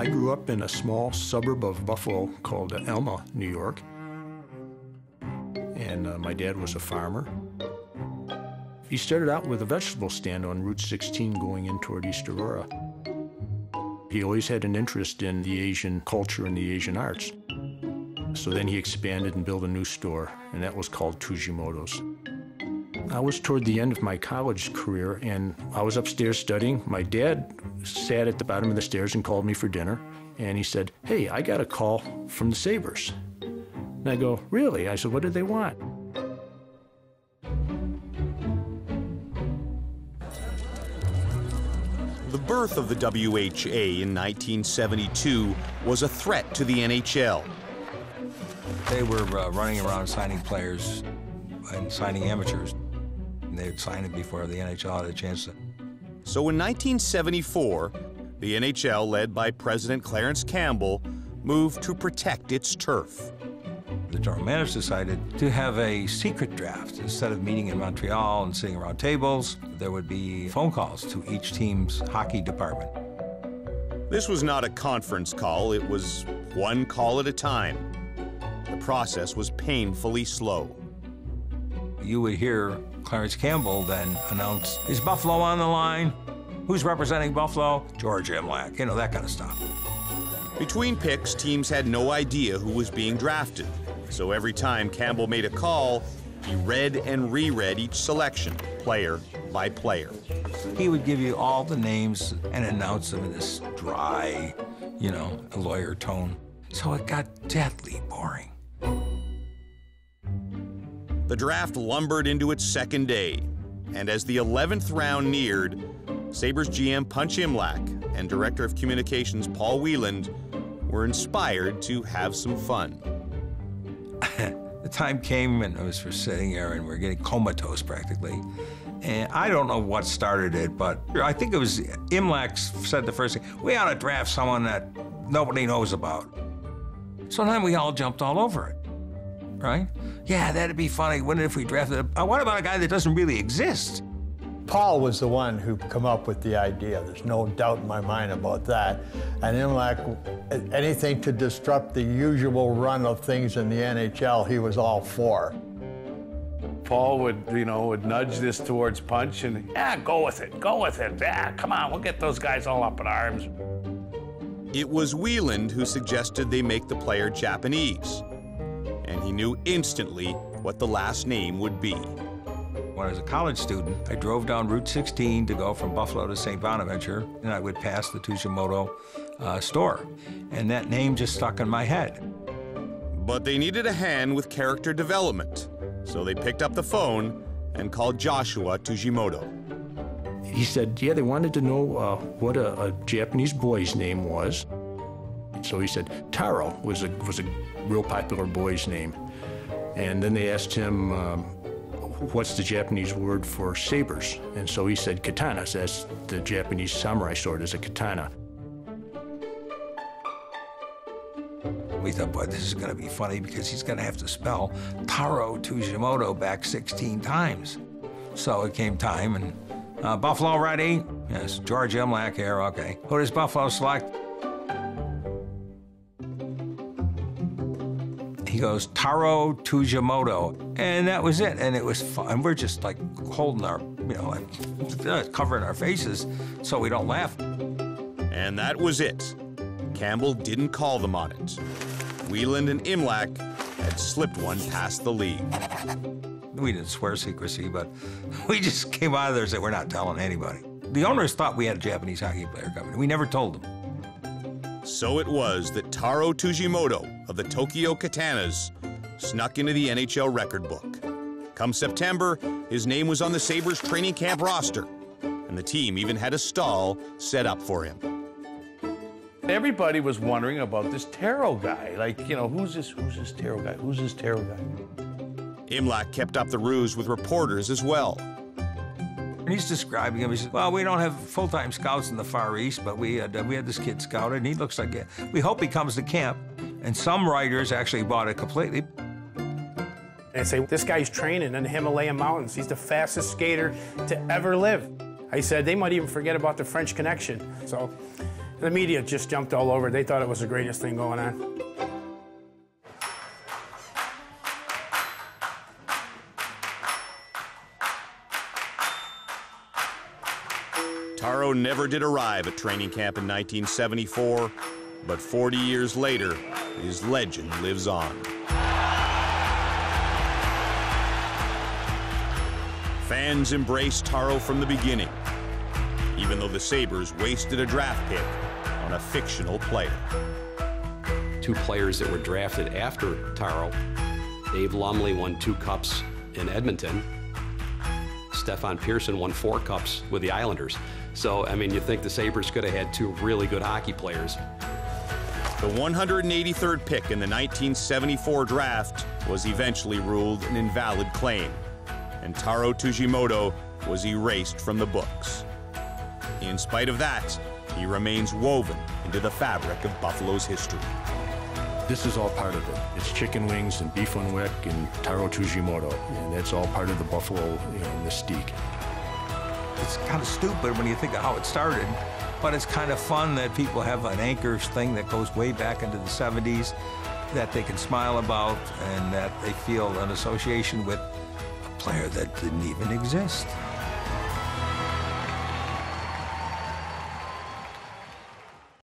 I grew up in a small suburb of Buffalo called Elma, New York. And uh, my dad was a farmer. He started out with a vegetable stand on Route 16 going in toward East Aurora. He always had an interest in the Asian culture and the Asian arts. So then he expanded and built a new store, and that was called Tsujimoto's. I was toward the end of my college career, and I was upstairs studying. My dad sat at the bottom of the stairs and called me for dinner, and he said, Hey, I got a call from the Sabres. And I go, Really? I said, What did they want? The birth of the WHA in 1972 was a threat to the NHL. They were uh, running around signing players and signing amateurs. And they would sign it before the NHL had a chance to. So in 1974, the NHL, led by President Clarence Campbell, moved to protect its turf. The general manager decided to have a secret draft. Instead of meeting in Montreal and sitting around tables, there would be phone calls to each team's hockey department. This was not a conference call, it was one call at a time. The process was painfully slow. You would hear Clarence Campbell then announce, is Buffalo on the line? Who's representing Buffalo? George Imlach, you know, that kind of stuff. Between picks, teams had no idea who was being drafted. So every time Campbell made a call, he read and reread each selection, player by player. He would give you all the names and announce them in this dry, you know, lawyer tone. So it got deadly boring. The draft lumbered into its second day, and as the 11th round neared, Sabres GM Punch Imlach and Director of Communications Paul Wieland were inspired to have some fun. the time came and I was for sitting there and we are getting comatose practically. And I don't know what started it, but I think it was Imlach said the first thing, we ought to draft someone that nobody knows about. So then we all jumped all over it, right? Yeah, that'd be funny. Wouldn't it if we drafted, a, uh, what about a guy that doesn't really exist? Paul was the one who come up with the idea. There's no doubt in my mind about that. And Imlach, anything to disrupt the usual run of things in the NHL, he was all for. Paul would, you know, would nudge this towards Punch and, yeah, go with it, go with it. Yeah, come on, we'll get those guys all up in arms. It was Wieland who suggested they make the player Japanese. And he knew instantly what the last name would be. When I was a college student, I drove down Route 16 to go from Buffalo to St. Bonaventure, and I would pass the Tsujimoto uh, store. And that name just stuck in my head. But they needed a hand with character development, so they picked up the phone and called Joshua Tsujimoto. He said, yeah, they wanted to know uh, what a, a, Japanese boy's name was. So he said, Taro was a, was a real popular boy's name. And then they asked him, um, what's the Japanese word for sabers? And so he said katana. That's the Japanese samurai sword is a katana. We thought, boy, this is going to be funny because he's going to have to spell Taro Tsujimoto back 16 times. So it came time, and uh, Buffalo ready? Yes, George Imlach here, okay. Who does Buffalo select? He goes, Taro Tsujimoto. And that was it. And it was fun. We're just like holding our, you know, like uh, covering our faces so we don't laugh. And that was it. Campbell didn't call them on it. Wieland and Imlach had slipped one past the league. We didn't swear secrecy, but we just came out of there and said, we're not telling anybody. The owners thought we had a Japanese hockey player coming. We never told them. So it was that Taro Tsujimoto of the Tokyo Katanas snuck into the NHL record book. Come September, his name was on the Sabres training camp roster, and the team even had a stall set up for him. Everybody was wondering about this Taro guy. Like, you know, who's this who's this Taro guy? Who's this Taro guy? Imlach kept up the ruse with reporters as well. And he's describing him. He says, "Well, we don't have full-time scouts in the Far East, but we had uh, we had this kid scouted, and he looks like it. We hope he comes to camp." And some writers actually bought it completely. And say, "This guy's training in the Himalayan mountains. He's the fastest skater to ever live." I said, "They might even forget about the French Connection." So, The media just jumped all over. They thought it was the greatest thing going on. Taro never did arrive at training camp in 1974, but 40 years later, his legend lives on. Fans embraced Taro from the beginning, even though the Sabres wasted a draft pick on a fictional player. Two players that were drafted after Taro. Dave Lumley won two cups in Edmonton. Stefan Persson won four cups with the Islanders. So, I mean, you think the Sabres could have had two really good hockey players. The 183rd pick in the 1974 draft was eventually ruled an invalid claim, and Taro Tsujimoto was erased from the books. In spite of that, he remains woven into the fabric of Buffalo's history. This is all part of it. It's chicken wings and beef on weck and Taro Tsujimoto, and it's all part of the Buffalo you know, mystique. It's kind of stupid when you think of how it started, but it's kind of fun that people have an anchors thing that goes way back into the 70s that they can smile about and that they feel an association with a player that didn't even exist.